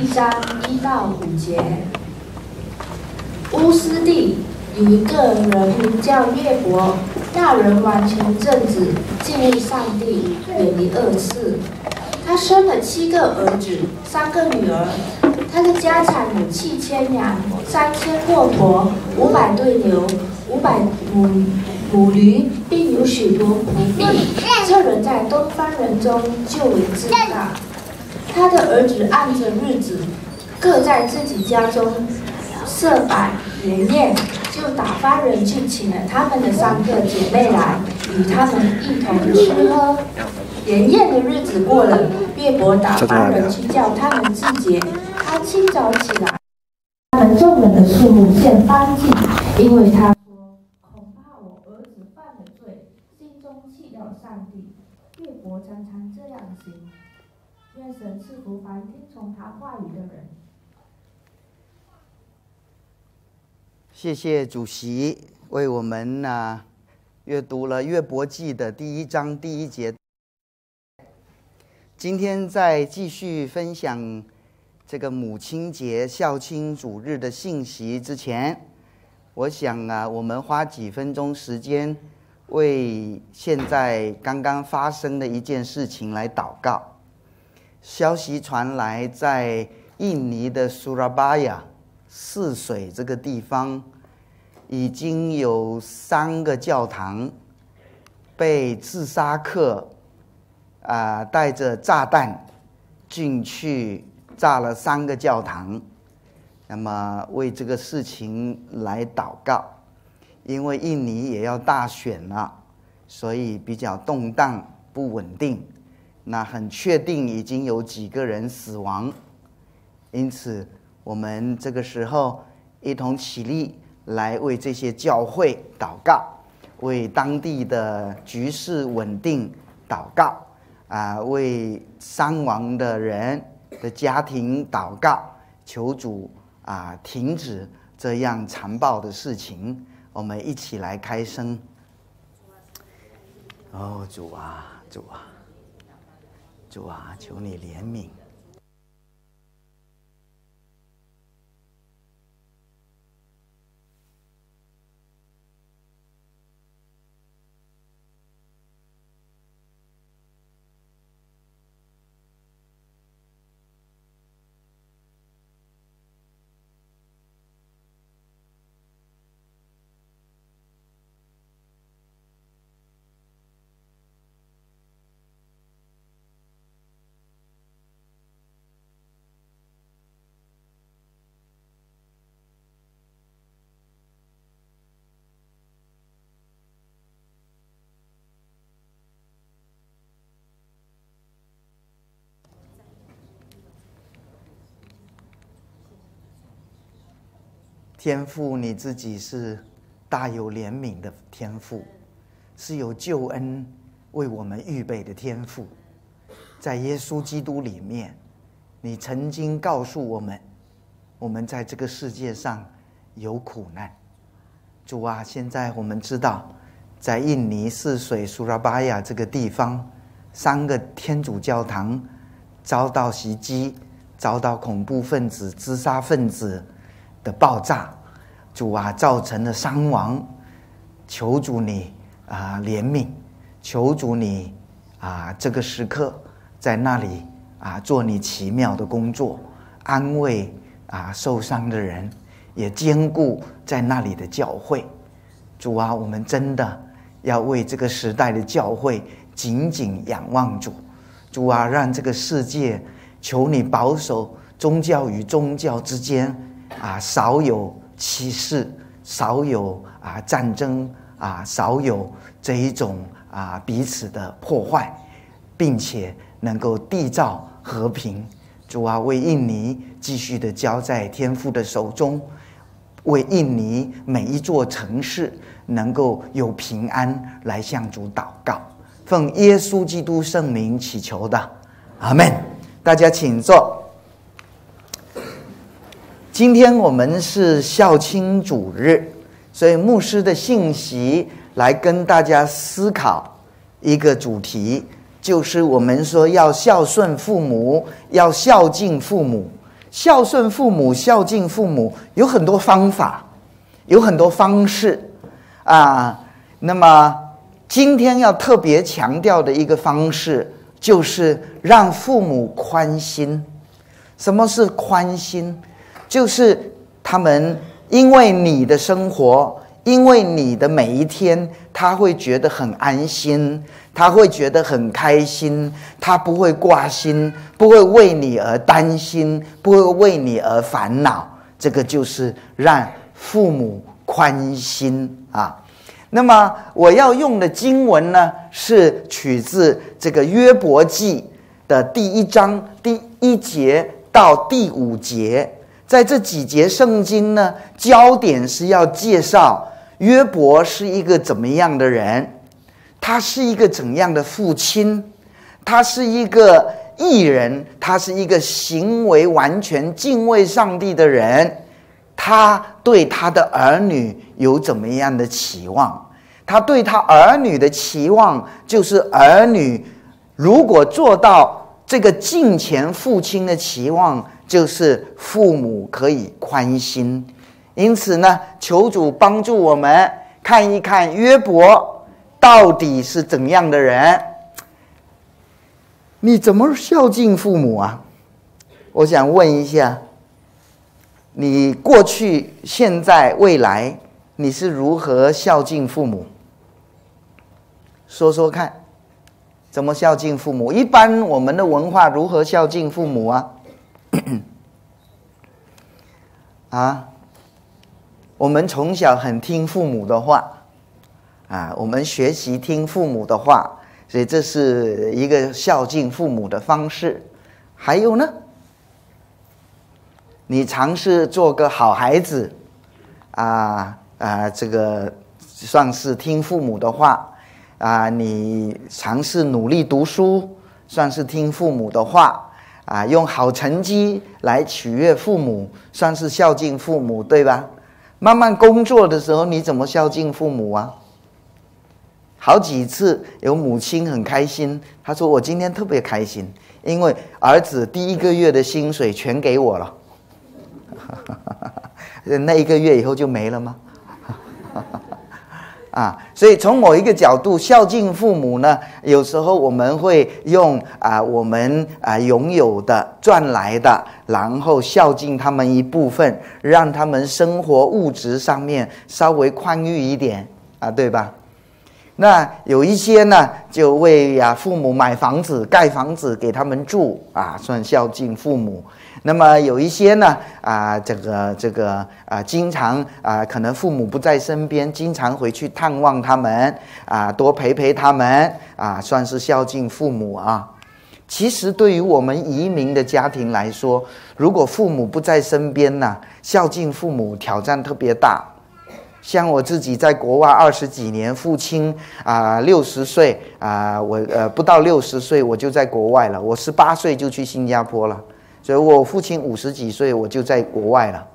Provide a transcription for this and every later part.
一章一到五节。乌斯地有一个人名叫约伯，那人完全正直，敬畏上帝，远离恶事。他生了七个儿子，三个女儿。他的家产有七千两，三千骆驼，五百对牛，五百母母驴，并有许多仆婢。这人在东方人中就为至大。他的儿子按着日子，各在自己家中设摆筵宴，就打发人去请了他们的三个姐妹来，与他们一同吃喝。筵宴的日子过了，岳伯打发人去叫他们自己。他清早起来，他们众人的数目见翻净，因为他说：“恐怕我儿子犯了罪，心中弃了上帝。”岳伯常常这样行。愿神赐福凡听从他话语的人。谢谢主席为我们呢阅读了约伯记的第一章第一节。今天再继续分享这个母亲节孝亲主日的信息之前，我想啊，我们花几分钟时间为现在刚刚发生的一件事情来祷告。消息传来，在印尼的苏拉巴雅泗水这个地方，已经有三个教堂被自杀客。啊，带着炸弹进去炸了三个教堂，那么为这个事情来祷告，因为印尼也要大选了，所以比较动荡不稳定。那很确定已经有几个人死亡，因此我们这个时候一同起立来为这些教会祷告，为当地的局势稳定祷告。啊，为伤亡的人的家庭祷告，求主啊停止这样残暴的事情。我们一起来开声。哦，主啊，主啊，主啊，求你怜悯。天父，你自己是大有怜悯的天父，是有救恩为我们预备的天父。在耶稣基督里面，你曾经告诉我们，我们在这个世界上有苦难。主啊，现在我们知道，在印尼泗水苏拉巴亚这个地方，三个天主教堂遭到袭击，遭到恐怖分子、自杀分子。的爆炸，主啊，造成的伤亡，求主你啊怜悯，求主你啊这个时刻在那里啊做你奇妙的工作，安慰啊受伤的人，也兼顾在那里的教会。主啊，我们真的要为这个时代的教会紧紧仰望主。主啊，让这个世界求你保守宗教与宗教之间。啊，少有歧视，少有啊战争，啊少有这一种啊彼此的破坏，并且能够缔造和平。主啊，为印尼继续的交在天父的手中，为印尼每一座城市能够有平安来向主祷告。奉耶稣基督圣名祈求的，阿门。大家请坐。今天我们是孝亲主日，所以牧师的信息来跟大家思考一个主题，就是我们说要孝顺父母，要孝敬父母，孝顺父母、孝敬父母有很多方法，有很多方式啊。那么今天要特别强调的一个方式，就是让父母宽心。什么是宽心？就是他们因为你的生活，因为你的每一天，他会觉得很安心，他会觉得很开心，他不会挂心，不会为你而担心，不会为你而烦恼。这个就是让父母宽心啊。那么我要用的经文呢，是取自这个约伯记的第一章第一节到第五节。在这几节圣经呢，焦点是要介绍约伯是一个怎么样的人，他是一个怎样的父亲，他是一个艺人，他是一个行为完全敬畏上帝的人，他对他的儿女有怎么样的期望？他对他儿女的期望就是儿女如果做到这个敬虔父亲的期望。就是父母可以宽心，因此呢，求主帮助我们看一看约伯到底是怎样的人。你怎么孝敬父母啊？我想问一下，你过去、现在、未来，你是如何孝敬父母？说说看，怎么孝敬父母？一般我们的文化如何孝敬父母啊？啊，我们从小很听父母的话，啊，我们学习听父母的话，所以这是一个孝敬父母的方式。还有呢，你尝试做个好孩子，啊啊，这个算是听父母的话啊。你尝试努力读书，算是听父母的话。啊，用好成绩来取悦父母，算是孝敬父母，对吧？慢慢工作的时候，你怎么孝敬父母啊？好几次有母亲很开心，她说：“我今天特别开心，因为儿子第一个月的薪水全给我了。”那一个月以后就没了吗？啊，所以从某一个角度孝敬父母呢，有时候我们会用啊我们啊拥有的赚来的，然后孝敬他们一部分，让他们生活物质上面稍微宽裕一点啊，对吧？那有一些呢，就为呀父母买房子、盖房子给他们住啊，算孝敬父母。那么有一些呢，啊，这个这个啊，经常啊，可能父母不在身边，经常回去探望他们，啊，多陪陪他们，啊，算是孝敬父母啊。其实对于我们移民的家庭来说，如果父母不在身边呢，孝敬父母挑战特别大。像我自己在国外二十几年，父亲啊六十岁啊，我呃不到六十岁我就在国外了，我十八岁就去新加坡了。所以我父亲五十几岁，我就在国外了。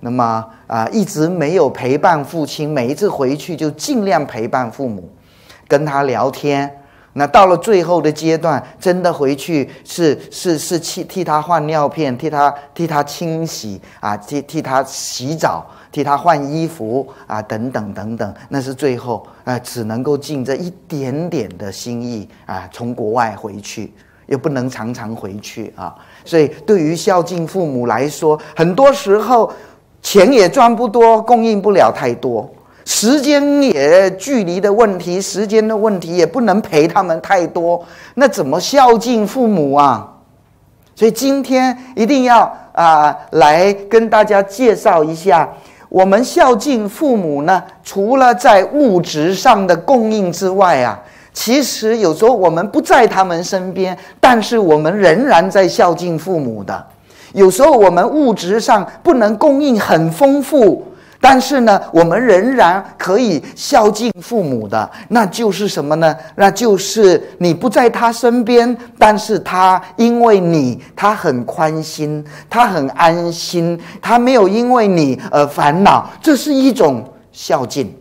那么啊，一直没有陪伴父亲。每一次回去就尽量陪伴父母，跟他聊天。那到了最后的阶段，真的回去是是是替替他换尿片，替他替他清洗啊，替替他洗澡，替他换衣服啊，等等等等。那是最后啊，只能够尽这一点点的心意啊，从国外回去。又不能常常回去啊，所以对于孝敬父母来说，很多时候钱也赚不多，供应不了太多，时间也距离的问题，时间的问题也不能陪他们太多，那怎么孝敬父母啊？所以今天一定要啊，来跟大家介绍一下，我们孝敬父母呢，除了在物质上的供应之外啊。其实有时候我们不在他们身边，但是我们仍然在孝敬父母的。有时候我们物质上不能供应很丰富，但是呢，我们仍然可以孝敬父母的。那就是什么呢？那就是你不在他身边，但是他因为你，他很宽心，他很安心，他没有因为你而烦恼。这是一种孝敬，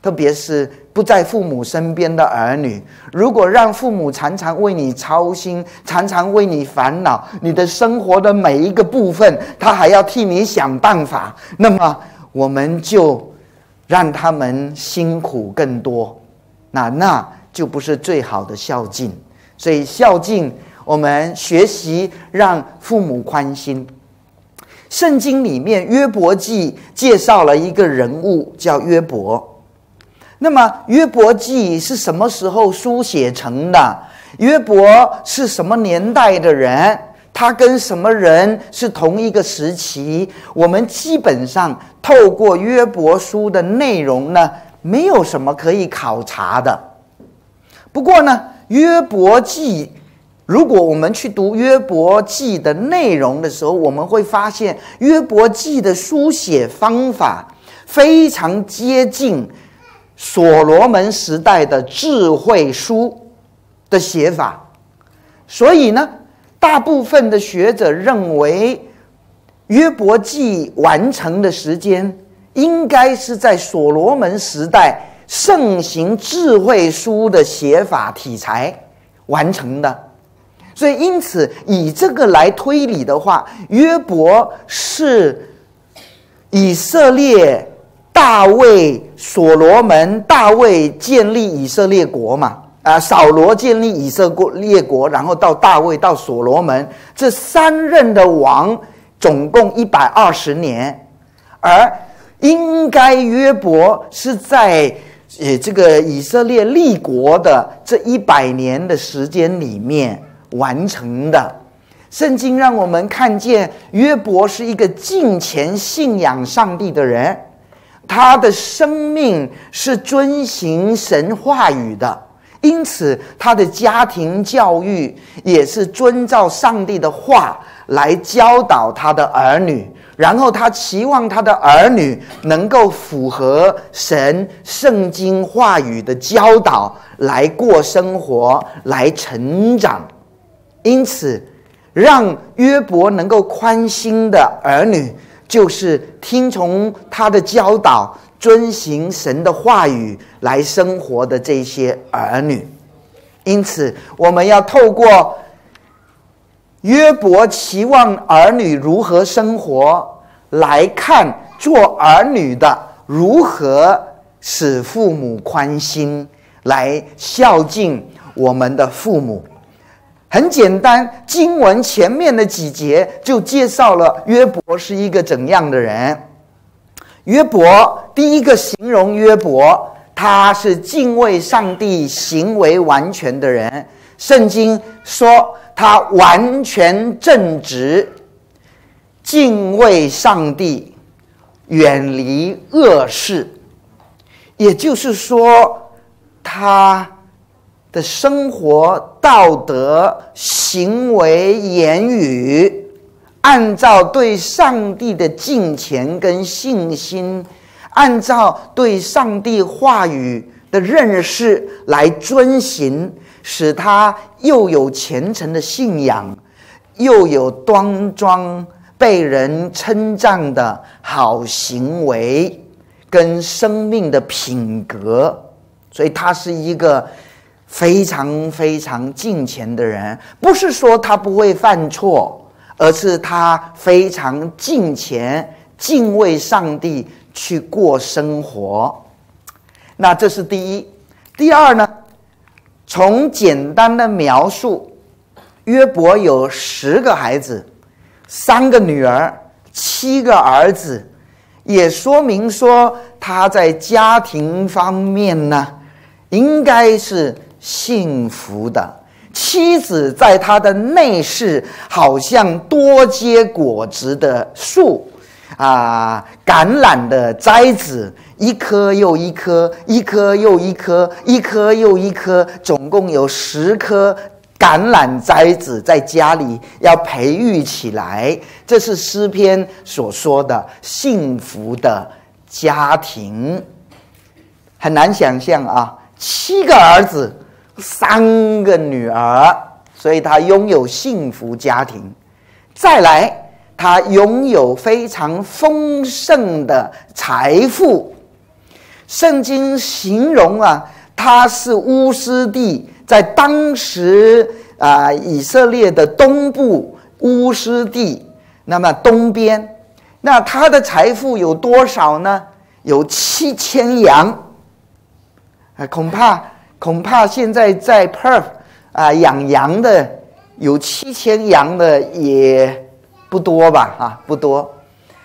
特别是。不在父母身边的儿女，如果让父母常常为你操心，常常为你烦恼，你的生活的每一个部分，他还要替你想办法，那么我们就让他们辛苦更多，那那就不是最好的孝敬。所以孝敬，我们学习让父母宽心。圣经里面约伯记介绍了一个人物，叫约伯。那么约伯记是什么时候书写成的？约伯是什么年代的人？他跟什么人是同一个时期？我们基本上透过约伯书的内容呢，没有什么可以考察的。不过呢，约伯记，如果我们去读约伯记的内容的时候，我们会发现约伯记的书写方法非常接近。所罗门时代的智慧书的写法，所以呢，大部分的学者认为，约伯记完成的时间应该是在所罗门时代盛行智慧书的写法题材完成的。所以，因此以这个来推理的话，约伯是以色列。大卫、所罗门，大卫建立以色列国嘛？啊，扫罗建立以色列国，然后到大卫，到所罗门，这三任的王总共一百二十年，而应该约伯是在呃这个以色列立国的这一百年的时间里面完成的。圣经让我们看见约伯是一个敬虔信仰上帝的人。他的生命是遵行神话语的，因此他的家庭教育也是遵照上帝的话来教导他的儿女。然后他期望他的儿女能够符合神圣经话语的教导来过生活，来成长。因此，让约伯能够宽心的儿女。就是听从他的教导，遵行神的话语来生活的这些儿女。因此，我们要透过约伯期望儿女如何生活，来看做儿女的如何使父母宽心，来孝敬我们的父母。很简单，经文前面的几节就介绍了约伯是一个怎样的人。约伯第一个形容约伯，他是敬畏上帝、行为完全的人。圣经说他完全正直，敬畏上帝，远离恶事。也就是说，他。的生活、道德、行为、言语，按照对上帝的敬虔跟信心，按照对上帝话语的认识来遵行，使他又有虔诚的信仰，又有端庄被人称赞的好行为跟生命的品格，所以他是一个。非常非常敬虔的人，不是说他不会犯错，而是他非常敬虔、敬畏上帝去过生活。那这是第一。第二呢？从简单的描述，约伯有十个孩子，三个女儿，七个儿子，也说明说他在家庭方面呢，应该是。幸福的妻子在他的内室，好像多结果子的树，啊，橄榄的摘子，一颗又一颗，一颗又一颗，一颗又一颗，总共有十颗橄榄摘子在家里要培育起来。这是诗篇所说的幸福的家庭，很难想象啊，七个儿子。三个女儿，所以他拥有幸福家庭。再来，他拥有非常丰盛的财富，圣经形容啊，它是乌斯地在当时啊以色列的东部乌斯地，那么东边，那他的财富有多少呢？有七千羊。啊，恐怕恐怕现在在 Perth 啊养羊的有七千羊的也不多吧？啊，不多。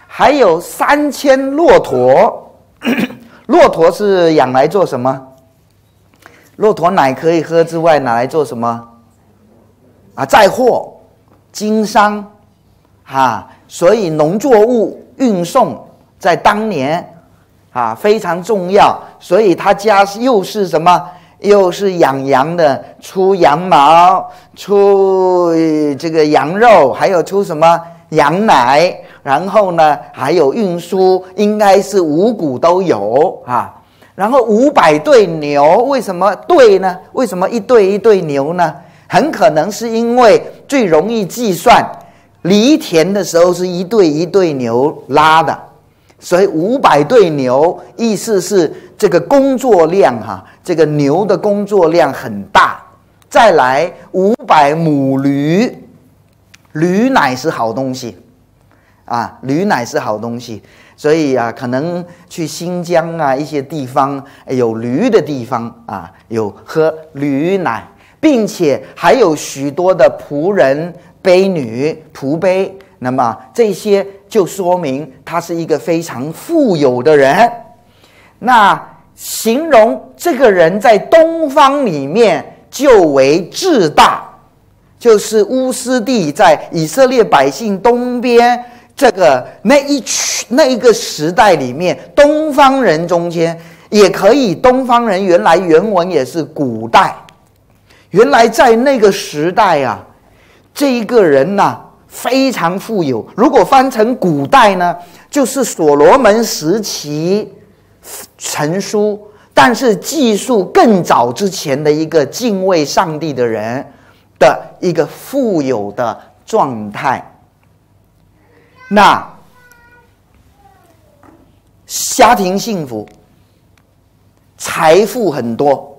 还有三千骆驼，骆驼是养来做什么？骆驼奶可以喝之外，拿来做什么？啊，载货、经商，哈，所以农作物运送在当年啊非常重要。所以他家又是什么？又是养羊的，出羊毛，出这个羊肉，还有出什么羊奶？然后呢，还有运输，应该是五谷都有啊。然后五百对牛，为什么对呢？为什么一对一对牛呢？很可能是因为最容易计算，犁田的时候是一对一对牛拉的，所以五百对牛，意思是这个工作量哈，这个牛的工作量很大。再来五百母驴，驴奶是好东西。啊，驴奶是好东西，所以啊，可能去新疆啊一些地方有驴的地方啊，有喝驴奶，并且还有许多的仆人、婢女、仆婢，那么这些就说明他是一个非常富有的人。那形容这个人在东方里面就为至大，就是乌斯地在以色列百姓东边。这个那一区那一个时代里面，东方人中间也可以。东方人原来原文也是古代，原来在那个时代啊，这一个人呐非常富有。如果翻成古代呢，就是所罗门时期成书，但是技术更早之前的一个敬畏上帝的人的一个富有的状态。那家庭幸福，财富很多。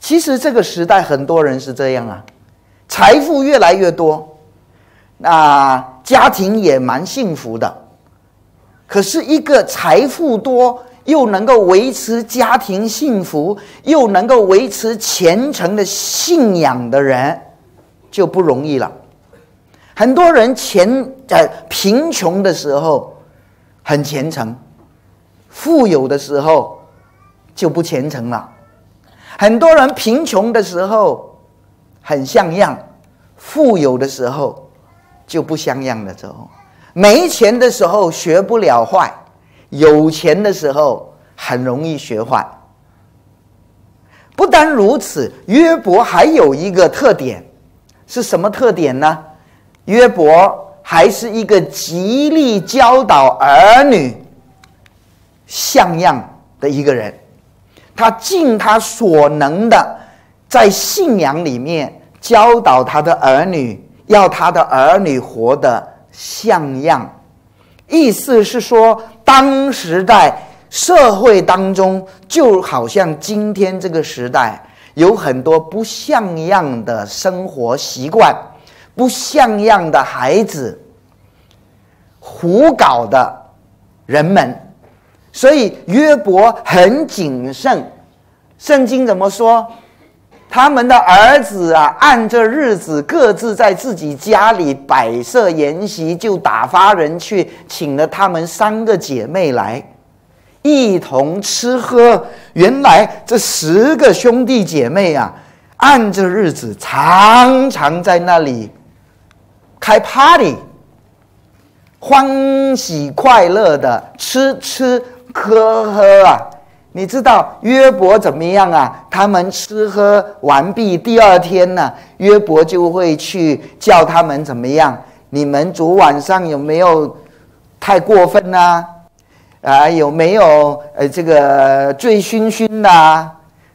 其实这个时代很多人是这样啊，财富越来越多，那家庭也蛮幸福的。可是，一个财富多又能够维持家庭幸福，又能够维持虔诚的信仰的人，就不容易了。很多人钱在贫穷的时候很虔诚，富有的时候就不虔诚了。很多人贫穷的时候很像样，富有的时候就不像样的时候，没钱的时候学不了坏，有钱的时候很容易学坏。不单如此，约伯还有一个特点，是什么特点呢？约伯还是一个极力教导儿女像样的一个人，他尽他所能的在信仰里面教导他的儿女，要他的儿女活得像样。意思是说，当时在社会当中，就好像今天这个时代，有很多不像样的生活习惯。不像样的孩子，胡搞的人们，所以约伯很谨慎。圣经怎么说？他们的儿子啊，按着日子各自在自己家里摆设筵席，就打发人去请了他们三个姐妹来，一同吃喝。原来这十个兄弟姐妹啊，按着日子常常在那里。开 party，欢喜快乐的吃吃喝喝啊！你知道约伯怎么样啊？他们吃喝完毕，第二天呢，约伯就会去叫他们怎么样？你们昨晚上有没有太过分呐？啊，有没有呃这个醉醺醺的？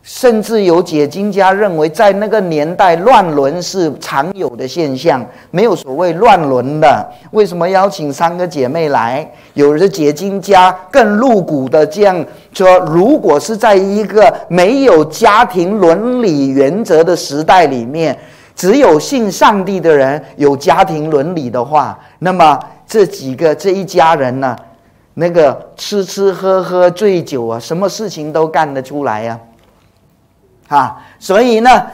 甚至有解经家认为，在那个年代乱伦是常有的现象，没有所谓乱伦的。为什么邀请三个姐妹来？有的解经家更露骨的这样说：如果是在一个没有家庭伦理原则的时代里面，只有信上帝的人有家庭伦理的话，那么这几个这一家人呢，那个吃吃喝喝醉酒啊，什么事情都干得出来呀。啊所以呢，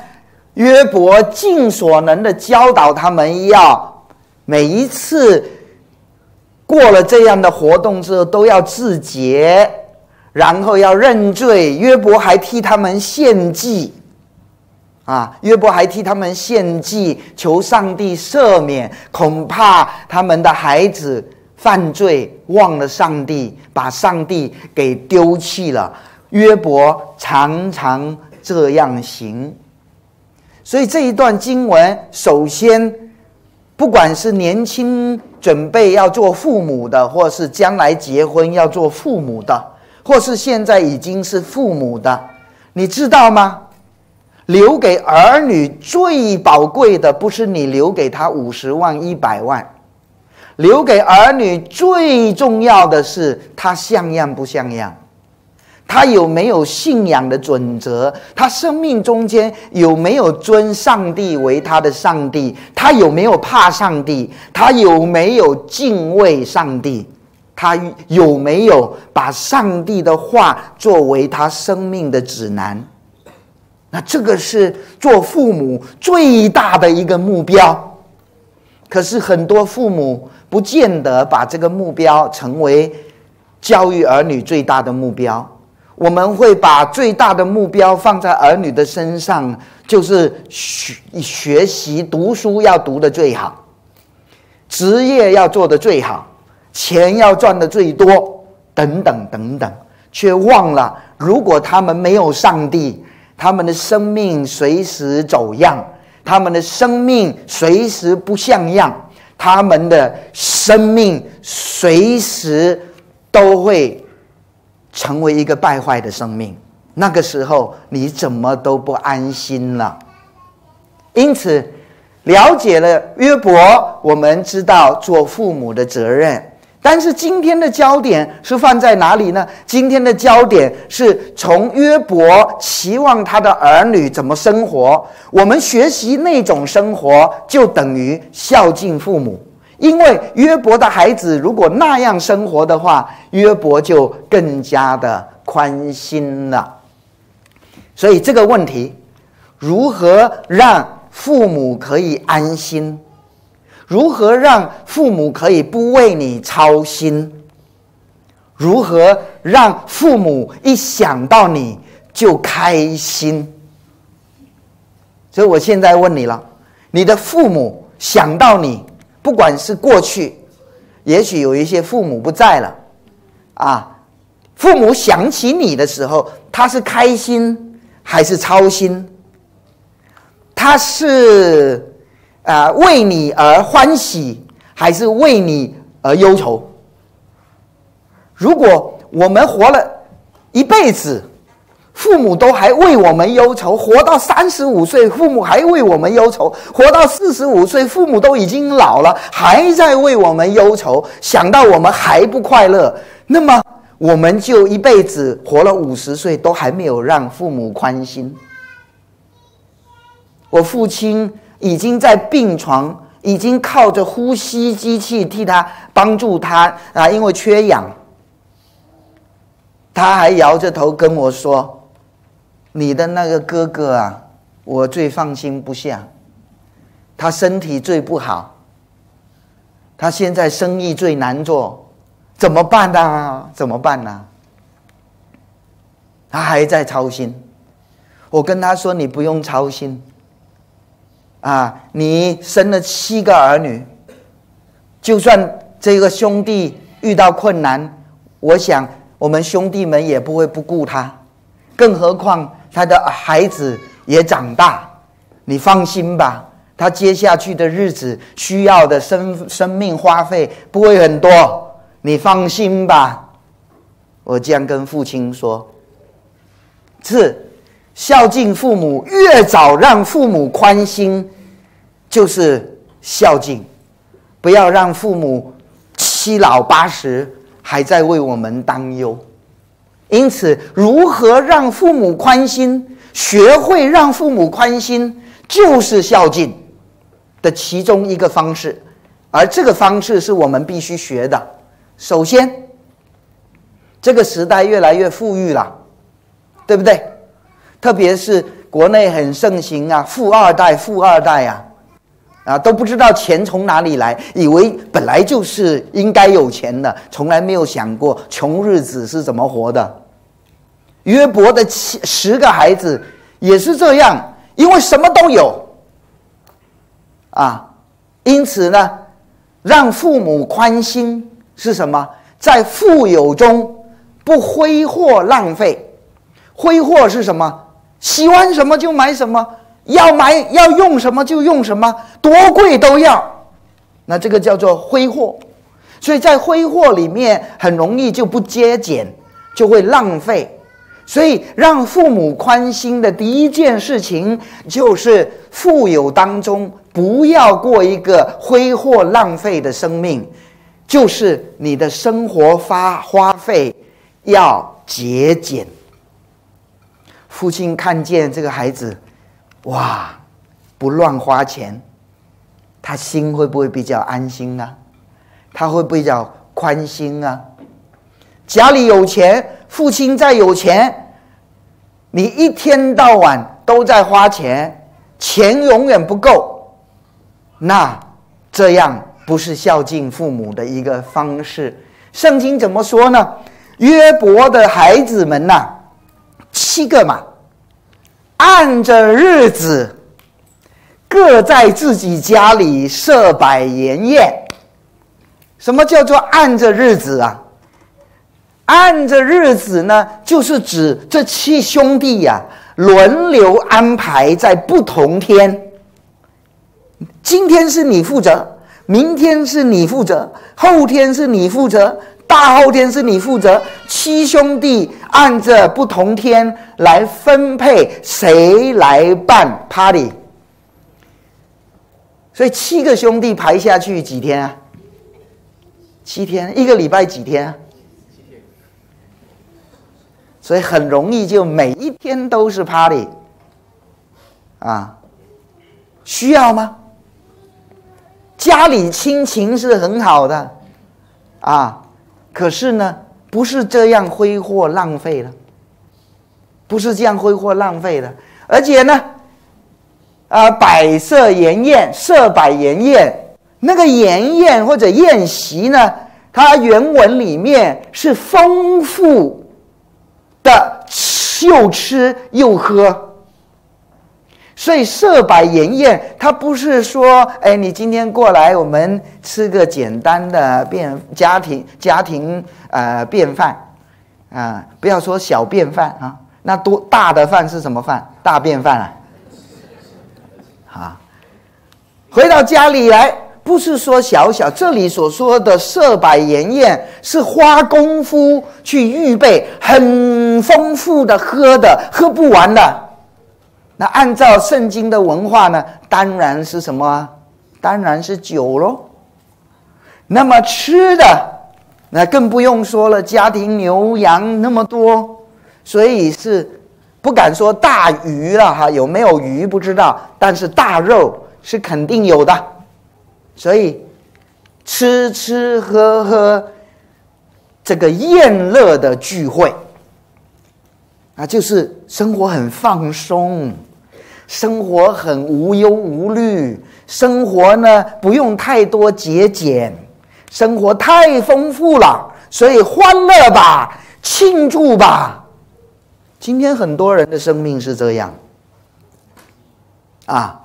约伯尽所能的教导他们，要每一次过了这样的活动之后，都要自洁，然后要认罪。约伯还替他们献祭，啊，约伯还替他们献祭，求上帝赦免。恐怕他们的孩子犯罪，忘了上帝，把上帝给丢弃了。约伯常常。这样行，所以这一段经文，首先，不管是年轻准备要做父母的，或是将来结婚要做父母的，或是现在已经是父母的，你知道吗？留给儿女最宝贵的，不是你留给他五十万、一百万，留给儿女最重要的是他像样不像样。他有没有信仰的准则？他生命中间有没有尊上帝为他的上帝？他有没有怕上帝？他有没有敬畏上帝？他有没有把上帝的话作为他生命的指南？那这个是做父母最大的一个目标。可是很多父母不见得把这个目标成为教育儿女最大的目标。我们会把最大的目标放在儿女的身上，就是学学习读书要读的最好，职业要做的最好，钱要赚的最多，等等等等，却忘了，如果他们没有上帝，他们的生命随时走样，他们的生命随时不像样，他们的生命随时都会。成为一个败坏的生命，那个时候你怎么都不安心了。因此，了解了约伯，我们知道做父母的责任。但是今天的焦点是放在哪里呢？今天的焦点是从约伯期望他的儿女怎么生活，我们学习那种生活，就等于孝敬父母。因为约伯的孩子如果那样生活的话，约伯就更加的宽心了。所以这个问题，如何让父母可以安心？如何让父母可以不为你操心？如何让父母一想到你就开心？所以我现在问你了：你的父母想到你？不管是过去，也许有一些父母不在了，啊，父母想起你的时候，他是开心还是操心？他是啊为你而欢喜，还是为你而忧愁？如果我们活了一辈子，父母都还为我们忧愁，活到三十五岁，父母还为我们忧愁；活到四十五岁，父母都已经老了，还在为我们忧愁。想到我们还不快乐，那么我们就一辈子活了五十岁，都还没有让父母宽心。我父亲已经在病床，已经靠着呼吸机器替他帮助他啊，因为缺氧，他还摇着头跟我说。你的那个哥哥啊，我最放心不下。他身体最不好，他现在生意最难做，怎么办呢？怎么办呢？他还在操心。我跟他说：“你不用操心。啊，你生了七个儿女，就算这个兄弟遇到困难，我想我们兄弟们也不会不顾他，更何况。”他的孩子也长大，你放心吧。他接下去的日子需要的生生命花费不会很多，你放心吧。我这样跟父亲说。是，孝敬父母，越早让父母宽心，就是孝敬。不要让父母七老八十还在为我们担忧。因此，如何让父母宽心，学会让父母宽心，就是孝敬的其中一个方式。而这个方式是我们必须学的。首先，这个时代越来越富裕了，对不对？特别是国内很盛行啊，富二代、富二代啊，啊都不知道钱从哪里来，以为本来就是应该有钱的，从来没有想过穷日子是怎么活的。约伯的七十个孩子也是这样，因为什么都有啊，因此呢。让父母宽心是什么？在富有中不挥霍浪费。挥霍是什么？喜欢什么就买什么，要买要用什么就用什么，多贵都要。那这个叫做挥霍。所以在挥霍里面很容易就不节俭，就会浪费。所以让父母宽心的第一件事情就是富有当中。不要过一个挥霍浪费的生命，就是你的生活花花费要节俭。父亲看见这个孩子，哇，不乱花钱，他心会不会比较安心啊？他会不会比较宽心啊？家里有钱，父亲再有钱，你一天到晚都在花钱，钱永远不够。那这样不是孝敬父母的一个方式。圣经怎么说呢？约伯的孩子们呐，七个嘛，按着日子，各在自己家里设摆筵宴。什么叫做按着日子啊？按着日子呢，就是指这七兄弟呀，轮流安排在不同天。今天是你负责，明天是你负责，后天是你负责，大后天是你负责。七兄弟按着不同天来分配谁来办 party，所以七个兄弟排下去几天啊？七天，一个礼拜几天啊？所以很容易就每一天都是 party，啊，需要吗？家里亲情是很好的，啊，可是呢，不是这样挥霍浪费的，不是这样挥霍浪费的，而且呢，啊，摆设筵宴，设摆筵宴，那个筵宴或者宴席呢，它原文里面是丰富的，又吃又喝。所以设摆筵宴，他不是说，哎，你今天过来，我们吃个简单的便家庭家庭呃便饭，啊，不要说小便饭啊，那多大的饭是什么饭？大便饭啊！啊，回到家里来，不是说小小，这里所说的设摆筵宴，是花功夫去预备很丰富的喝的，喝不完的。那按照圣经的文化呢，当然是什么？当然是酒喽。那么吃的，那更不用说了，家庭牛羊那么多，所以是不敢说大鱼了哈，有没有鱼不知道，但是大肉是肯定有的。所以吃吃喝喝，这个宴乐的聚会。啊，就是生活很放松，生活很无忧无虑，生活呢不用太多节俭，生活太丰富了，所以欢乐吧，庆祝吧。今天很多人的生命是这样，啊，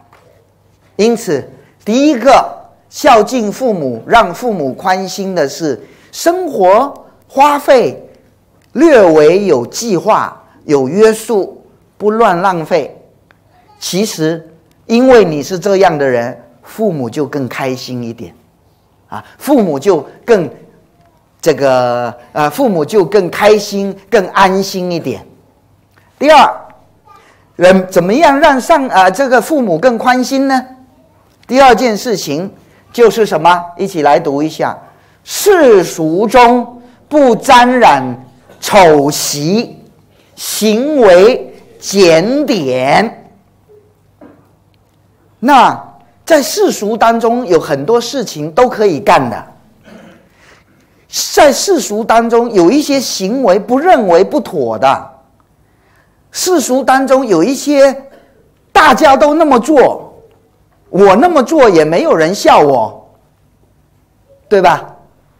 因此第一个孝敬父母，让父母宽心的是生活花费略微有计划。有约束，不乱浪费。其实，因为你是这样的人，父母就更开心一点，啊，父母就更这个呃，父母就更开心、更安心一点。第二，人怎么样让上啊这个父母更宽心呢？第二件事情就是什么？一起来读一下：世俗中不沾染丑习，行为检点。那在世俗当中有很多事情都可以干的，在世俗当中有一些行为不认为不妥的，世俗当中有一些大家都那么做，我那么做也没有人笑我，对吧？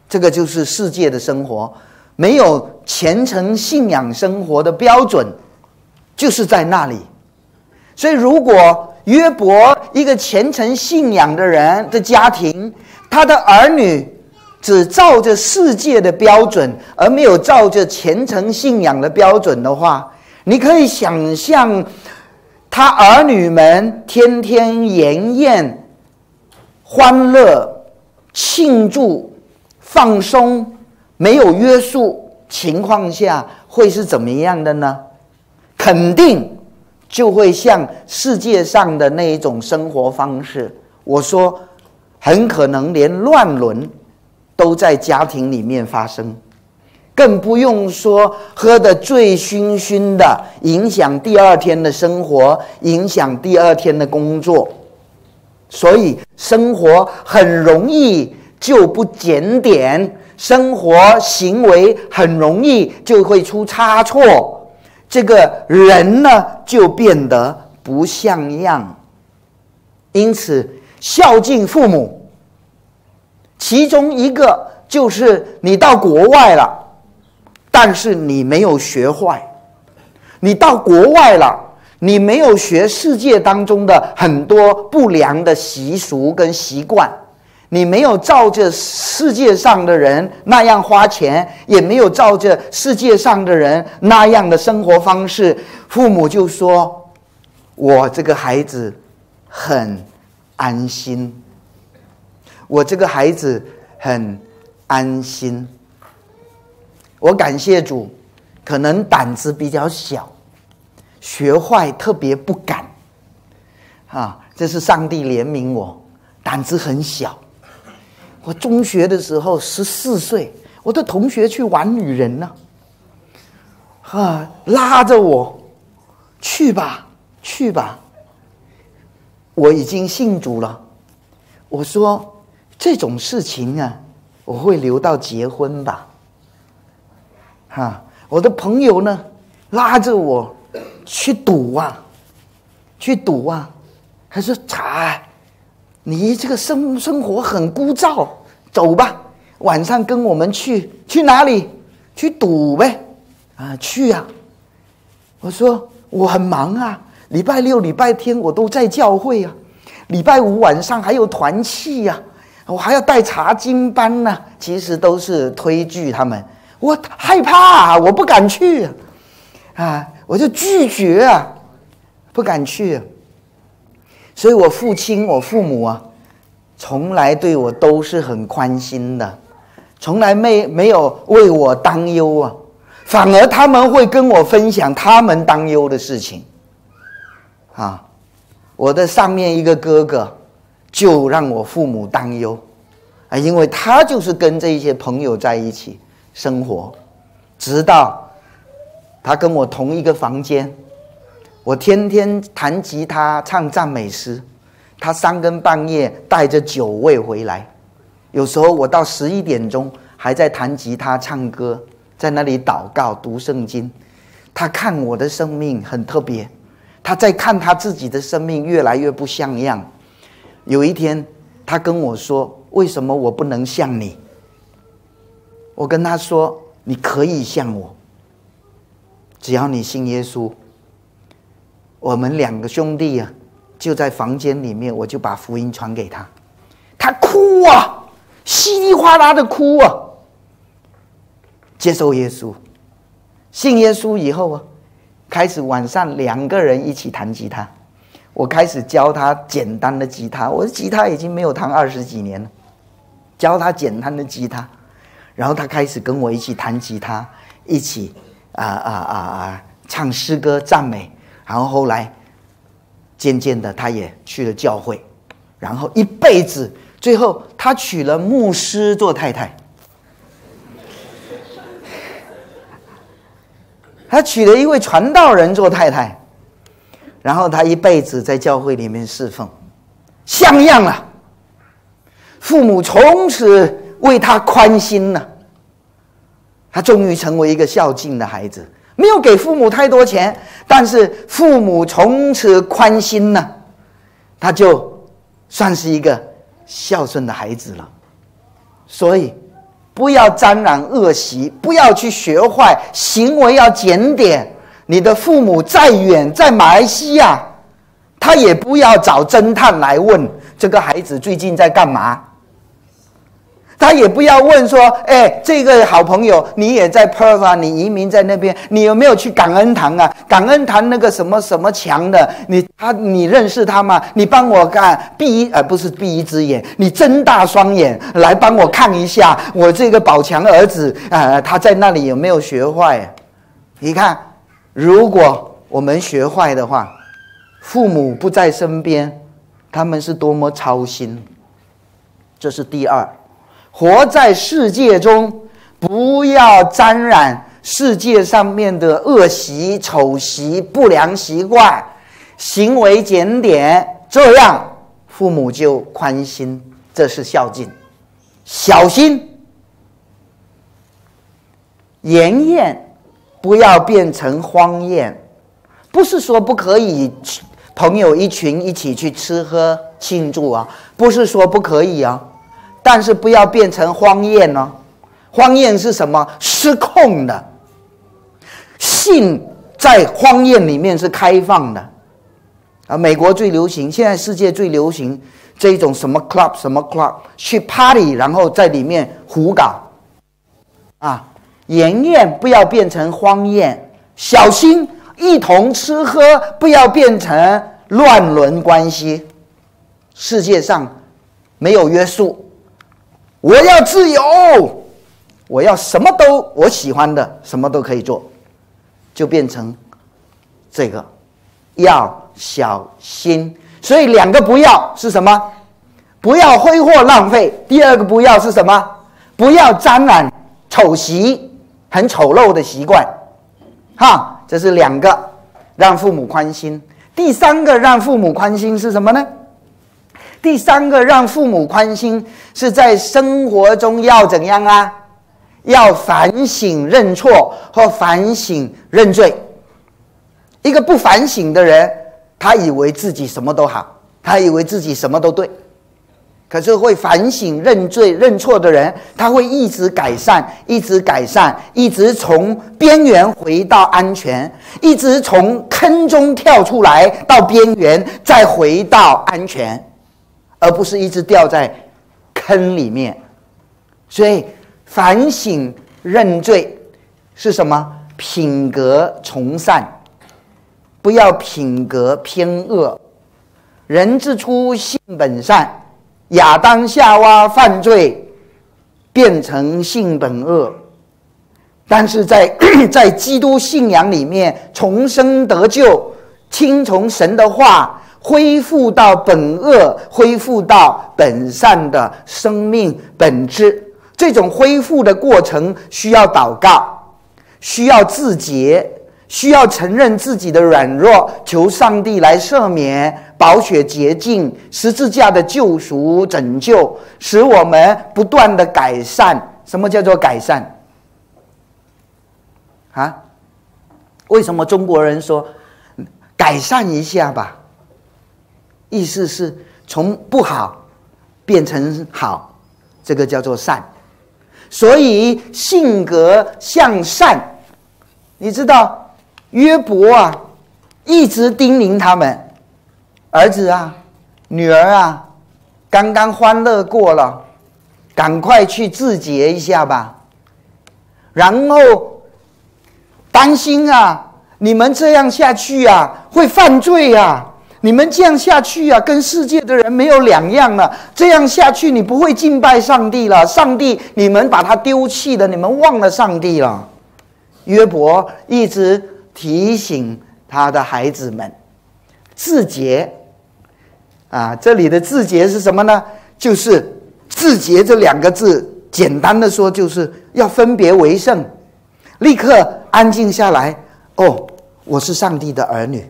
这个就是世界的生活，没有虔诚信仰生活的标准，就是在那里。所以如果约伯一个虔诚信仰的人的家庭，他的儿女只照着世界的标准，而没有照着虔诚信仰的标准的话，你可以想象，他儿女们天天筵宴、欢乐、庆祝、放松、没有约束情况下，会是怎么样的呢？肯定。就会像世界上的那一种生活方式，我说，很可能连乱伦都在家庭里面发生，更不用说喝得醉醺醺的，影响第二天的生活，影响第二天的工作，所以生活很容易就不检点，生活行为很容易就会出差错。这个人呢，就变得不像样。因此，孝敬父母，其中一个就是你到国外了，但是你没有学坏；你到国外了，你没有学世界当中的很多不良的习俗跟习惯。你没有照着世界上的人那样花钱，也没有照着世界上的人那样的生活方式，父母就说：“我这个孩子很安心，我这个孩子很安心。”我感谢主，可能胆子比较小，学坏特别不敢。啊，这是上帝怜悯我，胆子很小。我中学的时候十四岁，我的同学去玩女人呢，啊，拉着我去吧，去吧。我已经信主了，我说这种事情啊，我会留到结婚吧。哈，我的朋友呢，拉着我去赌啊，去赌啊，他说：“查，你这个生生活很枯燥。”走吧，晚上跟我们去去哪里？去赌呗，啊，去呀！我说我很忙啊，礼拜六、礼拜天我都在教会啊，礼拜五晚上还有团契呀，我还要带查经班呢。其实都是推拒他们，我害怕，我不敢去，啊，我就拒绝啊，不敢去。所以我父亲、我父母啊。从来对我都是很宽心的，从来没没有为我担忧啊，反而他们会跟我分享他们担忧的事情。啊，我的上面一个哥哥就让我父母担忧啊，因为他就是跟这些朋友在一起生活，直到他跟我同一个房间，我天天弹吉他唱赞美诗。他三更半夜带着酒味回来，有时候我到十一点钟还在弹吉他唱歌，在那里祷告读圣经。他看我的生命很特别，他在看他自己的生命越来越不像样。有一天，他跟我说：“为什么我不能像你？”我跟他说：“你可以像我，只要你信耶稣。”我们两个兄弟呀。就在房间里面，我就把福音传给他，他哭啊，稀里哗啦的哭啊。接受耶稣，信耶稣以后啊，开始晚上两个人一起弹吉他。我开始教他简单的吉他，我的吉他已经没有弹二十几年了，教他简单的吉他，然后他开始跟我一起弹吉他，一起啊啊啊啊唱诗歌赞美。然后后来渐渐的他也去了教会，然后一辈子，最后他娶了牧师做太太。他娶了一位传道人做太太，然后他一辈子在教会里面侍奉，像样了。父母从此为他宽心呢，他终于成为一个孝敬的孩子。没有给父母太多钱，但是父母从此宽心了，他就算是一个孝顺的孩子了。所以。不要沾染恶习，不要去学坏，行为要检点。你的父母再远，在马来西亚，他也不要找侦探来问这个孩子最近在干嘛。他也不要问说：“哎，这个好朋友，你也在 Perth 啊？你移民在那边，你有没有去感恩堂啊？感恩堂那个什么什么强的，你他你认识他吗？你帮我看闭一呃不是闭一只眼，你睁大双眼来帮我看一下，我这个宝强儿子啊，他在那里有没有学坏？你看，如果我们学坏的话，父母不在身边，他们是多么操心。这是第二。活在世界中，不要沾染世界上面的恶习、丑习、不良习惯，行为检点，这样父母就宽心，这是孝敬。小心，言宴不要变成荒宴，不是说不可以朋友一群一起去吃喝庆祝啊，不是说不可以啊。但是不要变成荒宴哦，荒宴是什么？失控的。性在荒宴里面是开放的，啊，美国最流行，现在世界最流行这一种什么 club 什么 club 去 party，然后在里面胡搞，啊，言宴不要变成荒宴，小心一同吃喝不要变成乱伦关系。世界上没有约束。我要自由，我要什么都我喜欢的，什么都可以做，就变成这个要小心。所以两个不要是什么？不要挥霍浪费。第二个不要是什么？不要沾染丑习，很丑陋的习惯。哈，这是两个让父母宽心。第三个让父母宽心是什么呢？第三个让父母宽心，是在生活中要怎样啊？要反省认错或反省认罪。一个不反省的人，他以为自己什么都好，他以为自己什么都对。可是会反省认罪认错的人，他会一直改善，一直改善，一直从边缘回到安全，一直从坑中跳出来到边缘，再回到安全。而不是一直掉在坑里面，所以反省认罪是什么？品格从善，不要品格偏恶。人之初，性本善。亚当夏娃犯罪，变成性本恶。但是在 在基督信仰里面重生得救，听从神的话。恢复到本恶，恢复到本善的生命本质。这种恢复的过程需要祷告，需要自洁，需要承认自己的软弱，求上帝来赦免、保血洁净、十字架的救赎拯救，使我们不断的改善。什么叫做改善？啊？为什么中国人说改善一下吧？意思是从不好变成好，这个叫做善。所以性格向善，你知道约伯啊，一直叮咛他们儿子啊、女儿啊，刚刚欢乐过了，赶快去自洁一下吧。然后担心啊，你们这样下去啊，会犯罪呀。你们这样下去啊，跟世界的人没有两样了。这样下去，你不会敬拜上帝了。上帝，你们把他丢弃了，你们忘了上帝了。约伯一直提醒他的孩子们自洁啊。这里的自洁是什么呢？就是自洁这两个字，简单的说，就是要分别为圣，立刻安静下来。哦，我是上帝的儿女，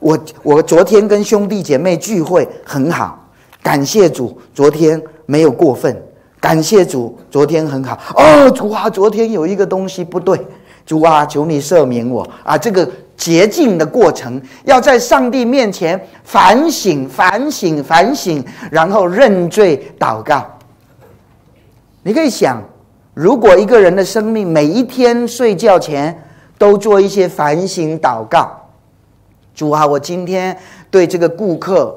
我我昨天跟兄弟姐妹聚会很好，感谢主，昨天没有过分。感谢主，昨天很好哦。主啊，昨天有一个东西不对，主啊，求你赦免我啊！这个洁净的过程，要在上帝面前反省、反省、反省，然后认罪祷告。你可以想，如果一个人的生命每一天睡觉前都做一些反省祷告，主啊，我今天对这个顾客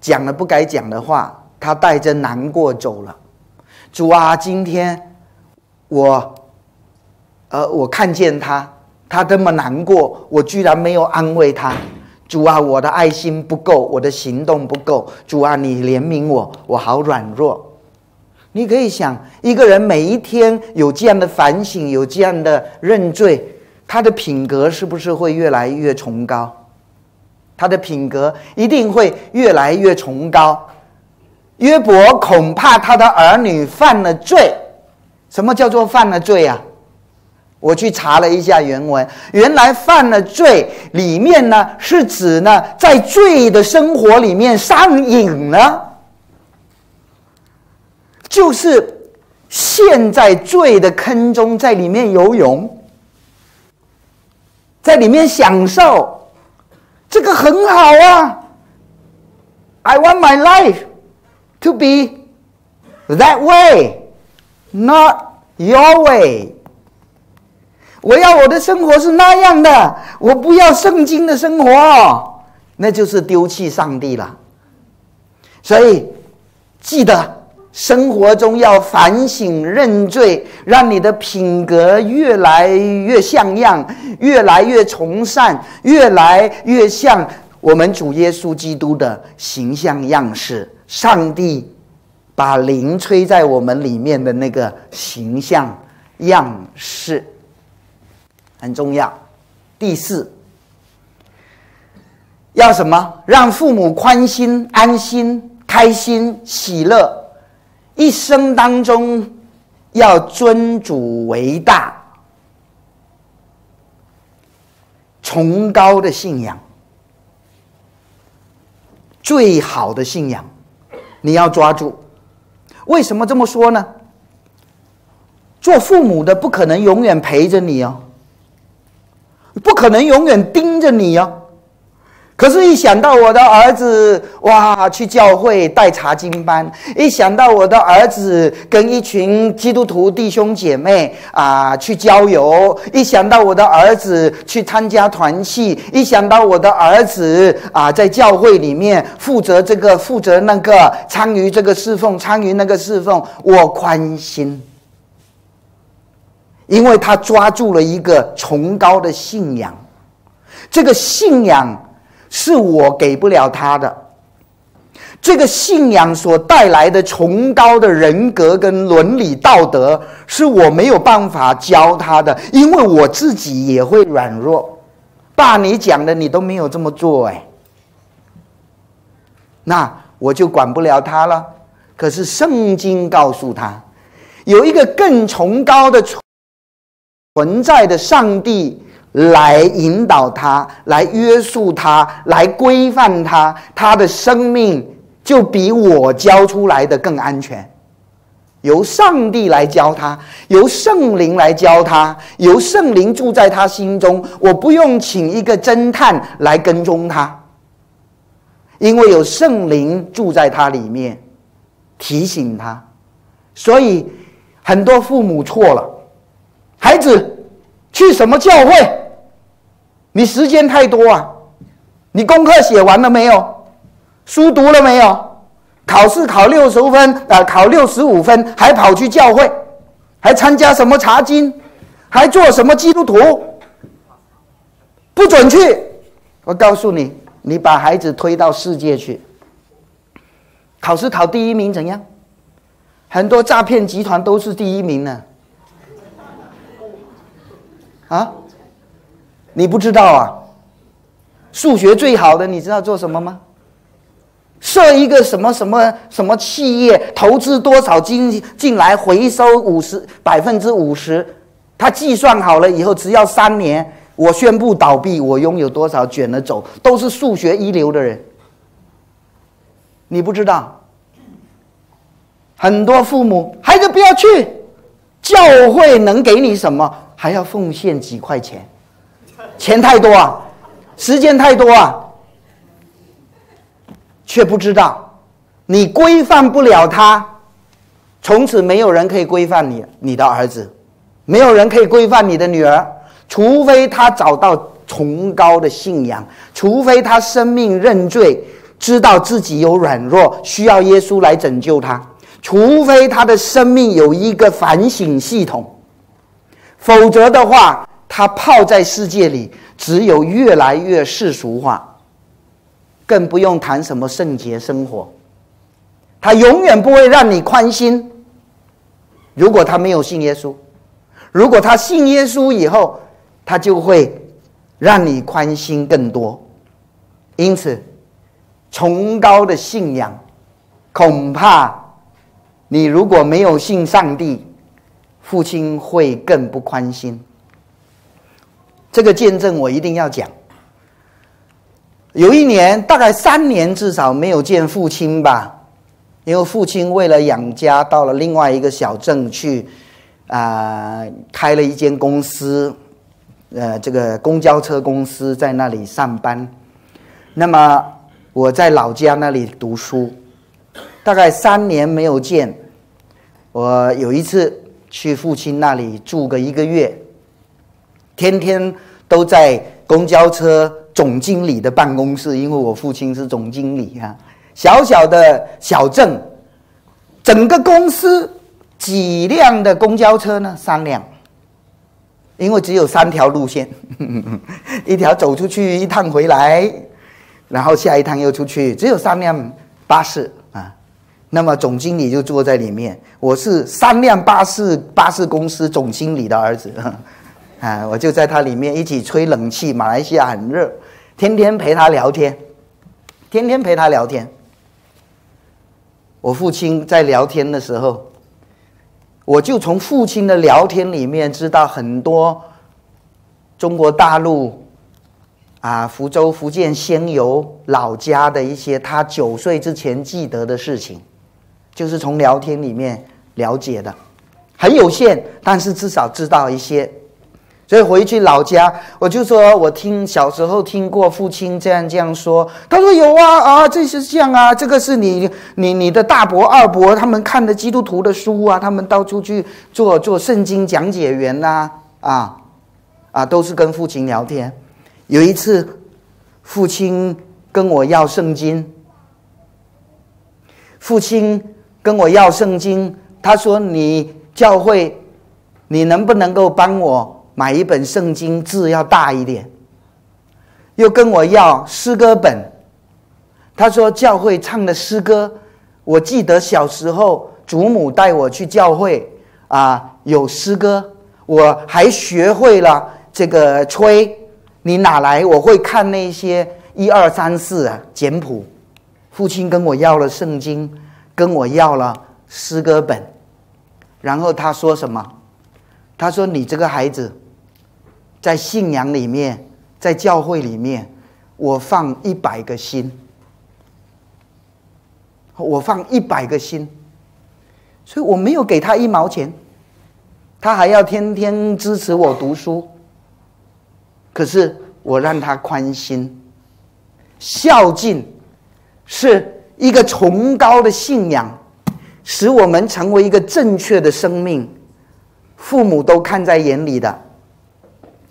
讲了不该讲的话，他带着难过走了。主啊，今天我，呃，我看见他，他这么难过，我居然没有安慰他。主啊，我的爱心不够，我的行动不够。主啊，你怜悯我，我好软弱。你可以想，一个人每一天有这样的反省，有这样的认罪，他的品格是不是会越来越崇高？他的品格一定会越来越崇高。约伯恐怕他的儿女犯了罪，什么叫做犯了罪啊？我去查了一下原文，原来犯了罪里面呢是指呢在罪的生活里面上瘾了，就是陷在罪的坑中，在里面游泳，在里面享受，这个很好啊。I want my life. To be that way, not your way. 我要我的生活是那样的，我不要圣经的生活，那就是丢弃上帝了。所以，记得生活中要反省认罪，让你的品格越来越像样，越来越从善，越来越像我们主耶稣基督的形象样式。上帝把灵吹在我们里面的那个形象样式很重要。第四，要什么？让父母宽心、安心、开心、喜乐，一生当中要尊主为大，崇高的信仰，最好的信仰。你要抓住，为什么这么说呢？做父母的不可能永远陪着你哦，不可能永远盯着你哦。可是，一想到我的儿子哇去教会带查经班，一想到我的儿子跟一群基督徒弟兄姐妹啊去郊游，一想到我的儿子去参加团契，一想到我的儿子啊在教会里面负责这个负责那个参与这个侍奉参与那个侍奉，我宽心，因为他抓住了一个崇高的信仰，这个信仰。是我给不了他的，这个信仰所带来的崇高的人格跟伦理道德，是我没有办法教他的，因为我自己也会软弱。爸，你讲的你都没有这么做，哎，那我就管不了他了。可是圣经告诉他，有一个更崇高的存在的上帝。来引导他，来约束他，来规范他，他的生命就比我教出来的更安全。由上帝来教他，由圣灵来教他，由圣灵住在他心中，我不用请一个侦探来跟踪他，因为有圣灵住在他里面，提醒他。所以很多父母错了，孩子去什么教会？你时间太多啊！你功课写完了没有？书读了没有？考试考六十分啊，考六十五分，还跑去教会，还参加什么查经，还做什么基督徒？不准去！我告诉你，你把孩子推到世界去，考试考第一名怎样？很多诈骗集团都是第一名呢。啊？你不知道啊？数学最好的，你知道做什么吗？设一个什么什么什么企业，投资多少金进来，回收五十百分之五十，他计算好了以后，只要三年，我宣布倒闭，我拥有多少卷了走，都是数学一流的人。你不知道，很多父母孩子不要去教会，能给你什么？还要奉献几块钱，钱太多啊，时间太多啊。却不知道，你规范不了他，从此没有人可以规范你，你的儿子，没有人可以规范你的女儿，除非他找到崇高的信仰，除非他生命认罪，知道自己有软弱，需要耶稣来拯救他，除非他的生命有一个反省系统，否则的话，他泡在世界里，只有越来越世俗化。更不用谈什么圣洁生活，他永远不会让你宽心。如果他没有信耶稣，如果他信耶稣以后，他就会让你宽心更多。因此，崇高的信仰，恐怕你如果没有信上帝，父亲会更不宽心。这个见证我一定要讲。有一年，大概三年至少没有见父亲吧，因为父亲为了养家，到了另外一个小镇去，啊，开了一间公司，呃，这个公交车公司在那里上班。那么我在老家那里读书，大概三年没有见。我有一次去父亲那里住个一个月，天天都在公交车。总经理的办公室，因为我父亲是总经理啊。小小的小镇，整个公司几辆的公交车呢？三辆，因为只有三条路线，一条走出去一趟回来，然后下一趟又出去，只有三辆巴士啊。那么总经理就坐在里面，我是三辆巴士巴士公司总经理的儿子啊，我就在他里面一起吹冷气。马来西亚很热。天天陪他聊天，天天陪他聊天。我父亲在聊天的时候，我就从父亲的聊天里面知道很多中国大陆啊，福州、福建仙游老家的一些他九岁之前记得的事情，就是从聊天里面了解的，很有限，但是至少知道一些。所以回去老家，我就说，我听小时候听过父亲这样这样说。他说有啊啊，这是这样啊，这个是你你你的大伯二伯他们看的基督徒的书啊，他们到处去做做圣经讲解员呐，啊啊，都是跟父亲聊天。有一次，父亲跟我要圣经，父亲跟我要圣经，他说你教会，你能不能够帮我？买一本圣经，字要大一点。又跟我要诗歌本，他说教会唱的诗歌，我记得小时候祖母带我去教会啊，有诗歌，我还学会了这个吹。你哪来？我会看那些一二三四啊简谱。父亲跟我要了圣经，跟我要了诗歌本，然后他说什么？他说你这个孩子。在信仰里面，在教会里面，我放一百个心，我放一百个心，所以我没有给他一毛钱，他还要天天支持我读书。可是我让他宽心，孝敬是一个崇高的信仰，使我们成为一个正确的生命，父母都看在眼里的。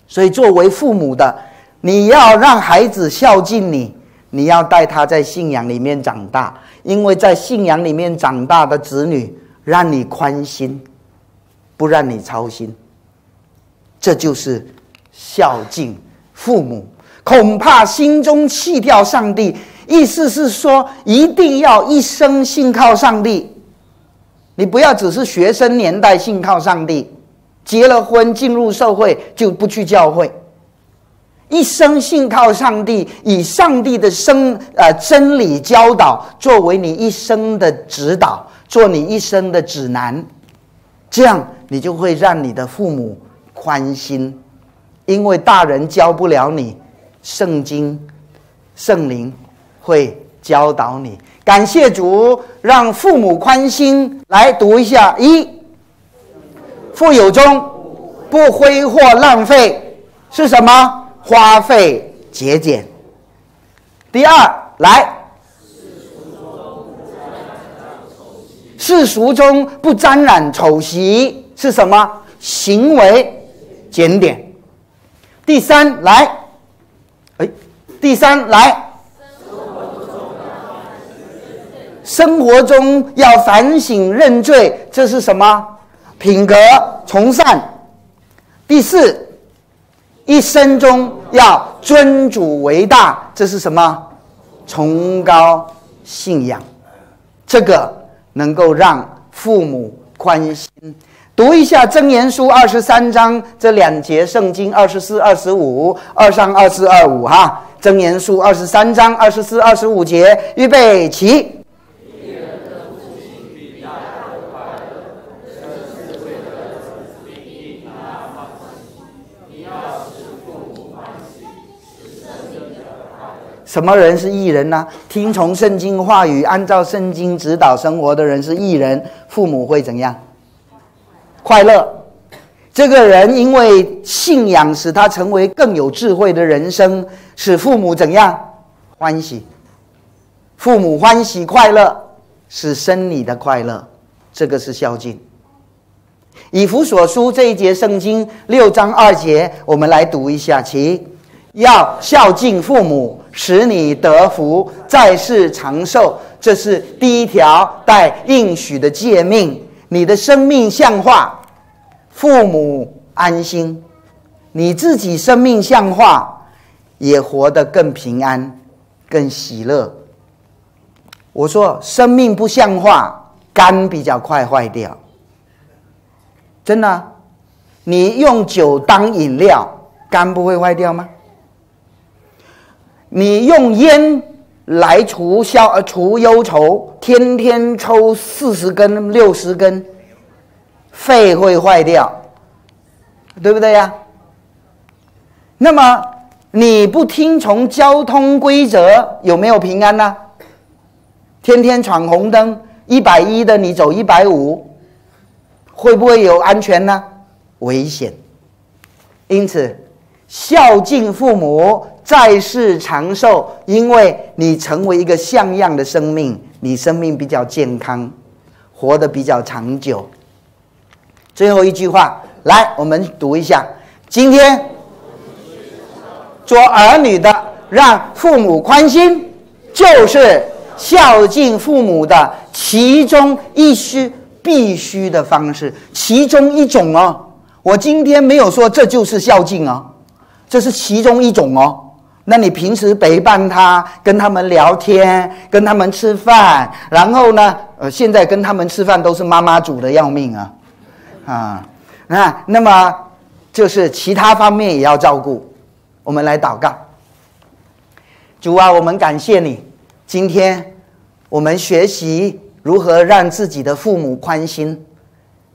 所以，作为父母的，你要让孩子孝敬你，你要带他在信仰里面长大，因为在信仰里面长大的子女，让你宽心，不让你操心，这就是孝敬父母。恐怕心中弃掉上帝，意思是说，一定要一生信靠上帝，你不要只是学生年代信靠上帝。结了婚，进入社会就不去教会，一生信靠上帝，以上帝的生呃真理教导作为你一生的指导，做你一生的指南，这样你就会让你的父母宽心，因为大人教不了你，圣经圣灵会教导你。感谢主，让父母宽心。来读一下：一，富有中不挥霍浪费是什么？花费节俭。第二，来，世俗中不沾染丑习是什么？行为检点。第三，来，哎，第三来。生活中要反省认罪，这是什么？品格从善。第四，一生中要尊主为大，这是什么？崇高信仰。这个能够让父母宽心。读一下《真言书》二十三章这两节圣经，二十四、二十五，二三、二四、二五，哈，《真言书》二十三章二十四、二十五节，预备起。什么人是艺人呢？听从圣经话语，按照圣经指导生活的人是艺人。父母会怎样？快乐。这个人因为信仰使他成为更有智慧的人生，使父母怎样？欢喜。父母欢喜快乐，是生你的快乐。这个是孝敬。以弗所书这一节圣经六章二节，我们来读一下，其要孝敬父母。使你得福，在世长寿，这是第一条带应许的诫命。你的生命像化，父母安心，你自己生命像化，也活得更平安、更喜乐。我说，生命不像话，肝比较快坏掉。真的，你用酒当饮料，肝不会坏掉吗？你用烟来除消呃除忧愁，天天抽四十根六十根，肺会坏掉，对不对呀？那么你不听从交通规则，有没有平安呢？天天闯红灯，一百一的你走一百五，会不会有安全呢？危险。因此，孝敬父母。在世长寿，因为你成为一个像样的生命，你生命比较健康，活得比较长久。最后一句话，来，我们读一下。今天做儿女的，让父母宽心，就是孝敬父母的其中一须必须的方式，其中一种哦。我今天没有说这就是孝敬哦，这是其中一种哦。那你平时陪伴他，跟他们聊天，跟他们吃饭，然后呢？呃，现在跟他们吃饭都是妈妈煮的要命啊，啊，那那么就是其他方面也要照顾。我们来祷告，主啊，我们感谢你，今天我们学习如何让自己的父母宽心，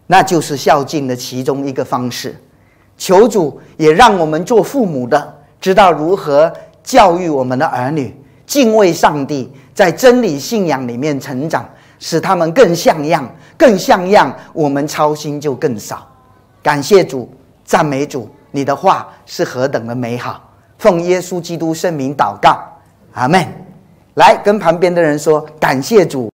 那就是孝敬的其中一个方式。求主也让我们做父母的。知道如何教育我们的儿女敬畏上帝，在真理信仰里面成长，使他们更像样，更像样，我们操心就更少。感谢主，赞美主，你的话是何等的美好！奉耶稣基督圣名祷告，阿门。来跟旁边的人说，感谢主。